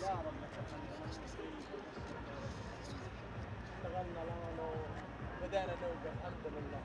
اشتغلنا الآن وبدأنا نوقف الحمد لله.